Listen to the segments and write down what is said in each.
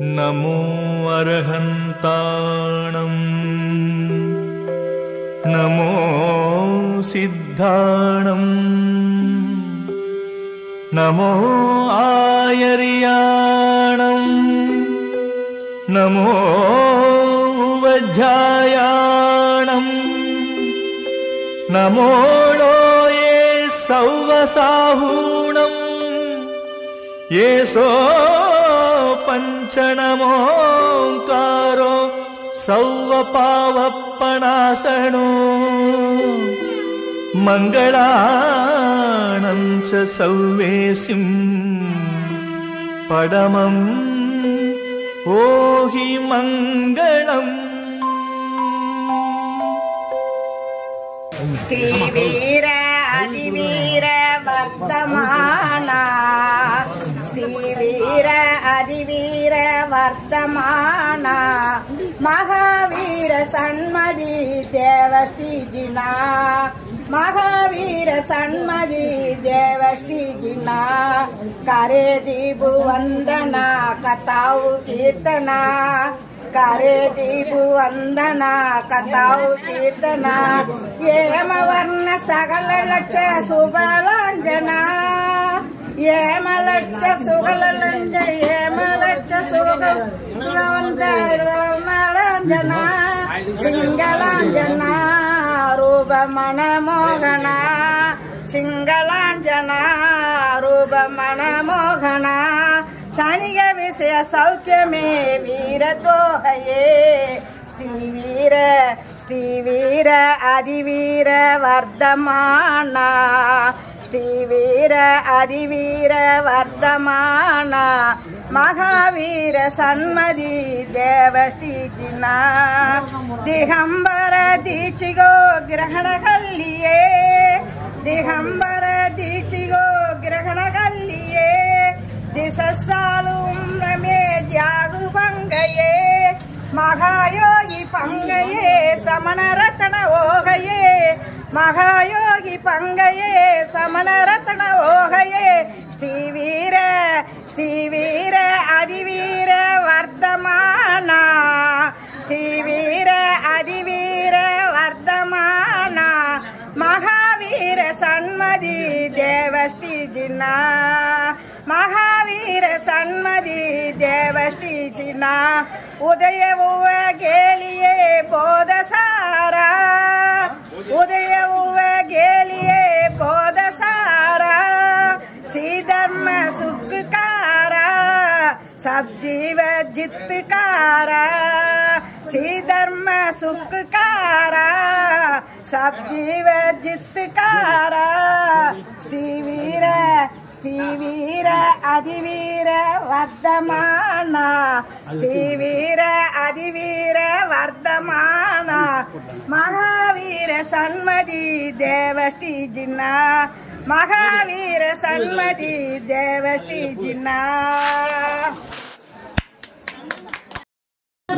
नमो अर्हन्ताणम्। नमो सिद्धाणम्। नमो आयर्याणम्। नमो वज्रायाणम् नमो लोये सौवसाहूणम् येसो ञ्चणमोङ्कारो सौवपावप्पणासणो मङ्गलाणं च सौवेसिं पडमम् ओहि मङ्गलम् श्रीवीर अधिवीर वर्तमाना श्रीवीर ವರ್ತಮಾನ ಮಹಾವೀರ ಸನ್ಮದಿ ದೇವಷ್ಟಿಜಿನ ಮಹಾವೀರ ಸನ್ಮದಿ ದೇವಷ್ಟಿಜಿನ ಕರೆ ದೀಪು ವಂದನ ಕಥಾವು ಕೀರ್ತನ ಕರೆ ದೀಪು ವಂದನ ಕಥಾವು ಕೀರ್ತನ ಹೇಮವರ್ಣ ಸಗಲ ಲಕ್ಷ ಸುಬಲಾಂಜನ ಹೇಮಲಕ್ಷ ಸುಗಲಂಜ ಹೇಮ சுகவந்தரமலஞ்சனா சிங்களாஞ்சனா ரூப மனமோகனா சிங்களாஞ்சனா ரூப மனமோகனா சனிக விஷய சௌக்கியமே வீரதோகையே ஸ்ரீவீர ஸ்ரீவீர அதிவீர வர்த்தமானா ஸ்ரீவீர அதிவீர வர்த்தமானா மகாவீர சண்மதி தேவஸ்ரீஜினா ದಿಗಂಬರ ದೀಕ್ಷಿಗೋ ಗ್ರಹಣಗಲ್ಲಿಯೇ ದಿಗಂಬರ ದೀಕ್ಷಿಗೋ ಗ್ರಹಣಗಲ್ಲಿಯೇ திசசாலும் ரமே தியாகு பங்கையே மகாயோகி பங்கையே சமணரத்தன ஓகையே மகாயோகி பங்கையே சமணரத்தன ஓகையே ஸ்ரீவீர ஸ்ரீவீர அதிவீர வர்த்தமானா ஸ்ரீவீர அதிவீர வர்த்தமானா மகாவீர சண்மதி தேவஸ்ரீஜினா ಮಹಾವೀರ ಸನ್ಮದಿ ದೇವಶ್ರೀಚಿನ ಉದಯವುವ ಗೇಳಿಯೇ ಬೋಧಸಾರ ಉದಯವುವ ಗೇಳಿಯೇ ಬೋಧಸಾರ सब जीव जितकारा श्री धर्म सुख कारा सब जीव जितकारा श्री वीर श्री वीर अधिवीर, वर्धमान श्री वीर अधिवीर, वर्धमान, महावीर, सन्मति, देवश्री, जिन्ना, महावीर, सन्मति, देवश्री, जिन्ना।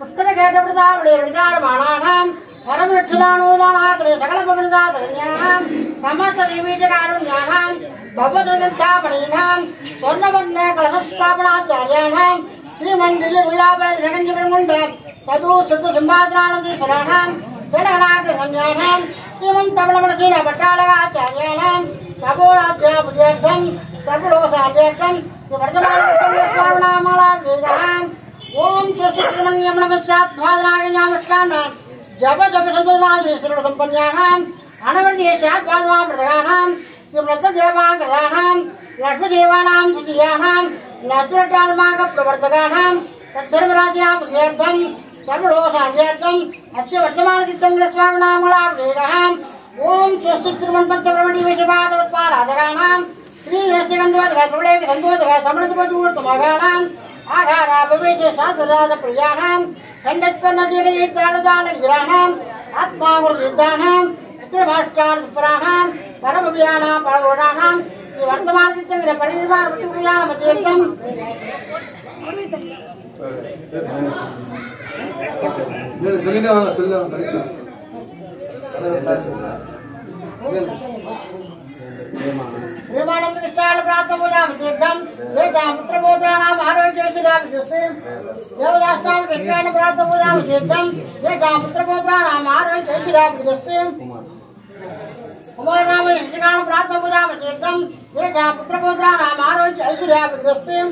சித்தியானாம் மத்தியான கல்பக ரட்சகானாம் புஷ்கர கேட்டபிரதாவுடைய விதாரமானானாம் பரமலட்சுதானோதானாக்களே சகல பகிர்ந்தா தரஞானாம் சமஸ்த திவீஜகாருண்யானாம் பவதவித்தாமணீனாம் சொர்ணவர்ண கலசஸ்தாபனாச்சாரியானாம் ஸ்ரீமண்டில விழாபல ஜெகஞ்சிபுரம் கொண்ட சது சுத்து சிம்பாதனானந்தீஸ்வரானாம் ஸ்ரீநகனாகிரகஞானாம் ஸ்ரீமன் தமிழமணசீன பட்டாளகாச்சாரியானாம் ओम सरस्वतीमणियमणमस्याद्वादनागन्यामष्टान जप जप सन्तोषमादिश्वरो सम्पन्यानाम् अनवरदेशाद्वादनां मृतकानाम् किमृतदेवाङ्गराणाम् लक्ष्मदेवानां द्वितीयानाम् लक्ष्मटालमागप्रवर्तकानाम् तद्धर्मराज्या पुष्यर्थं सर्वदोषार्थम् अस्य वर्तमानचित्तङ्गस्वामिनामलाभिषेकः ओम स्वस्ति श्रीमन्पत्रमणिवेशपादवत्पाराधकानाम् श्रीदेशगन्धवद्गसुलेखगन्धवद्गसमृतपदूर्तमगानाम् ஆகாராபவேச சாதுராத பிரியாணாம் கண்டற்பனதிடையை தாளுதான கிரகணம் ஆத்மாவுர் யுத்தானாம் பித்ருதாஷ்டான புராணாம் பரமபியானாம் பரகுடானாம் இது சொல்லுங்க निर्माण विशाल प्राप्त भुजाम दीर्घम दीर्घामित्र गोत्राणाम आरोग्य श्रीराम जस्य देवदास्तान विज्ञान प्राप्त भुजाम दीर्घम दीर्घामित्र गोत्राणाम आरोग्य श्रीराम जस्य कुमारनाम यज्ञान प्राप्त भुजाम दीर्घम दीर्घामित्र गोत्राणाम आरोग्य श्रीराम जस्य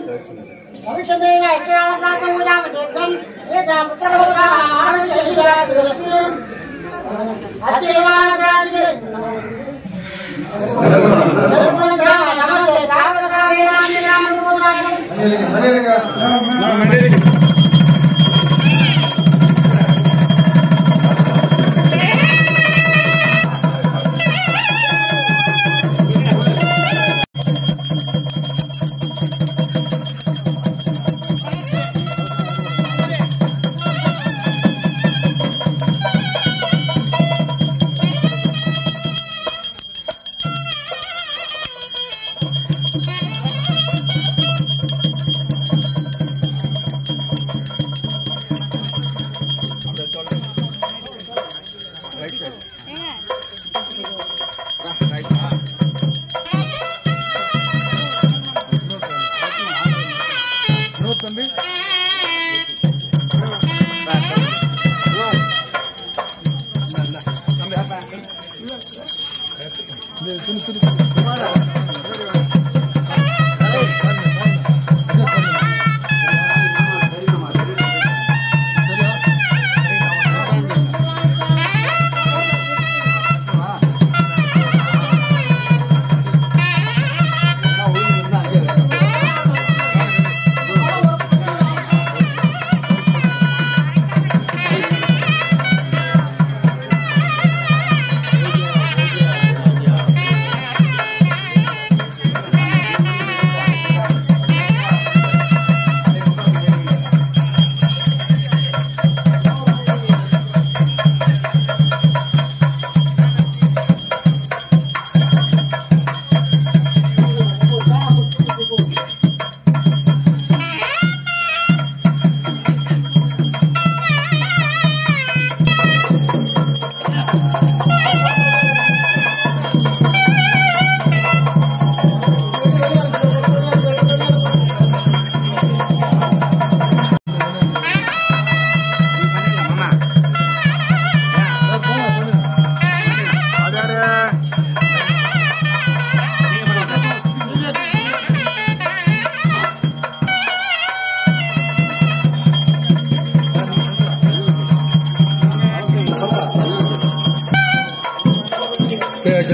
भविष्यदेन यज्ञान प्राप्त भुजाम दीर्घम दीर्घामित्र गोत्राणाम आरोग्य श्रीराम जस्य अच्छेवान प्राप्त ಮಂಡಳಿಗೆ ಮಂಡಳಿಗೆ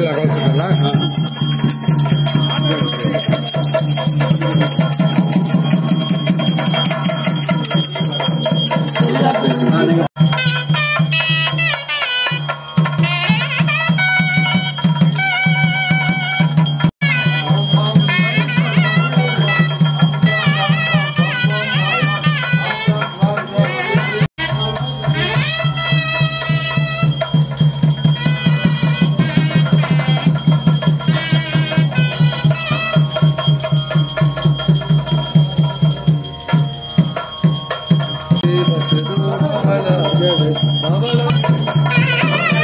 della cosa. Mamala, Mamala, Mamala, Mamala,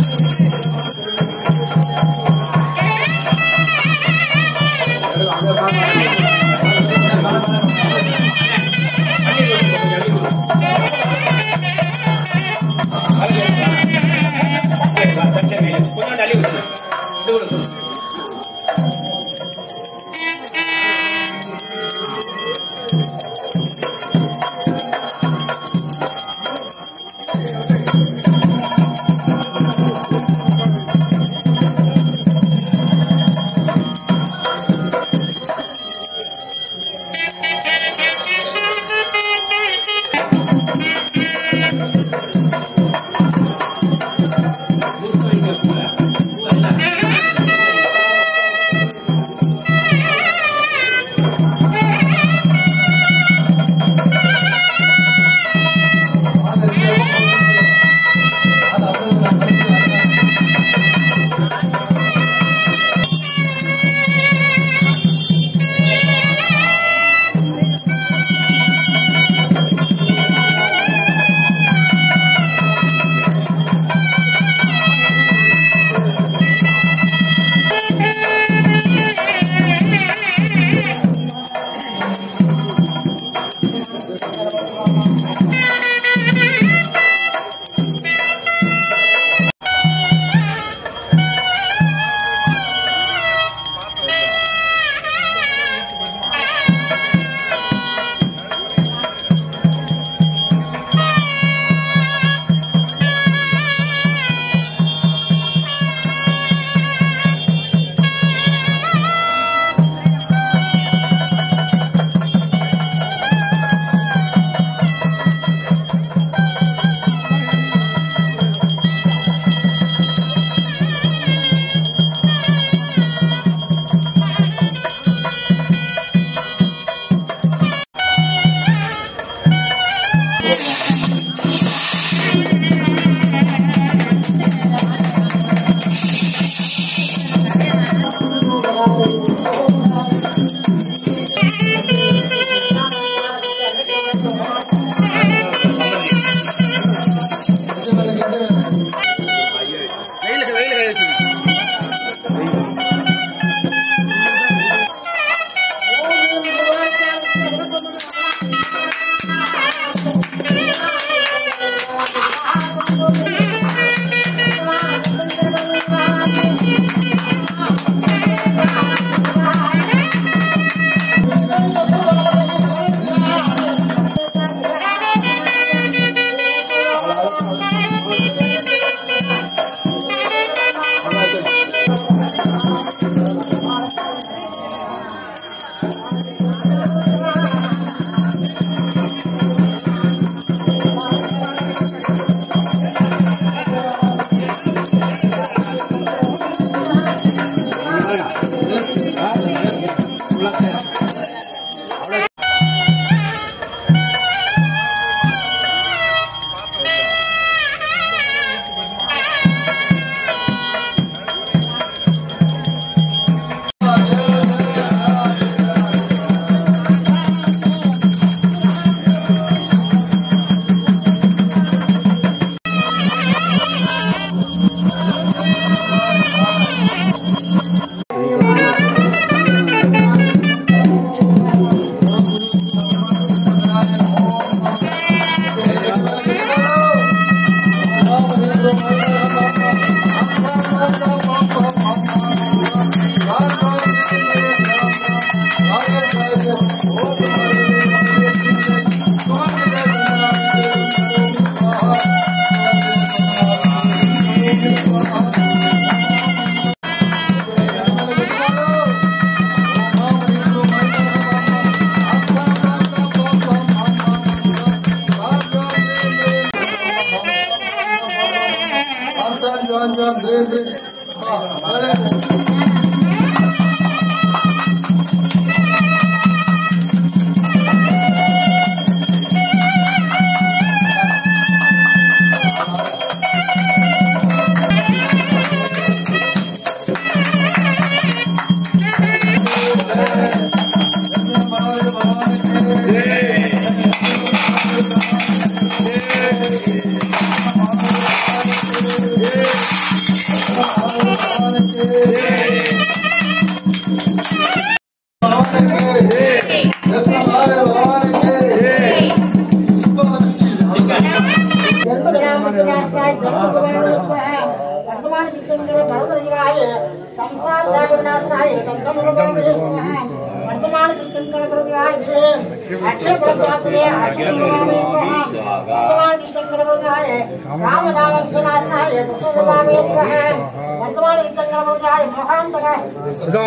Deus.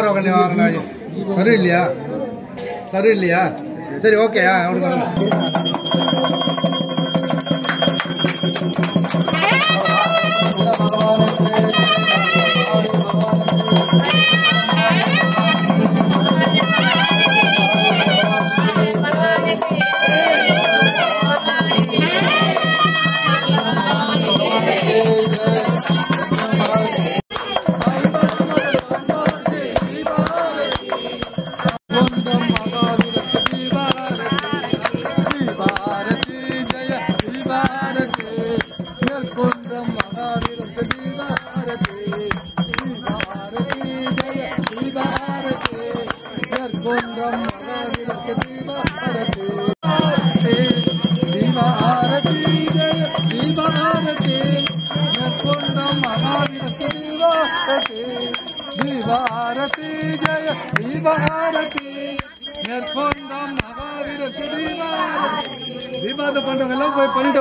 ரோக நிவாரணாய் சரி இல்லையா சரி இல்லையா சரி ஓகே ஆ அவனுக்கு பண்ணிட்டு